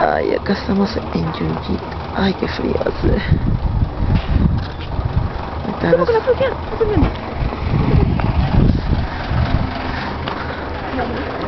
Ay, acá estamos en Yungit. Ay, qué frío hace. Estamos... No, no, no,